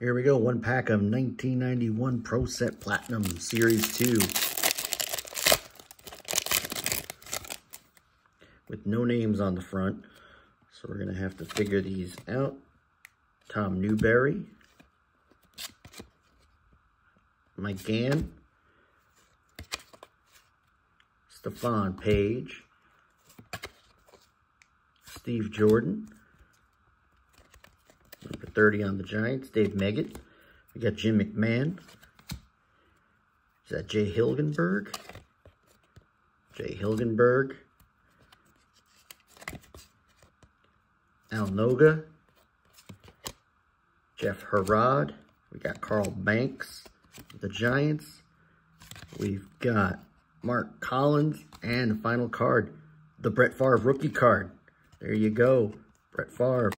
Here we go, one pack of 1991 Pro Set Platinum Series 2. With no names on the front. So we're going to have to figure these out. Tom Newberry. Mike Gann. Stephone Paige. Steve Jordan. Number 30 on the Giants, Dave Meggett. We got Jim McMahon. Is that Jay Hilgenberg? Jay Hilgenberg. Al Noga. Jeff Herrod. We got Carl Banks, the Giants. We've got Mark Collins, and the final card, the Brett Favre rookie card. There you go, Brett Favre.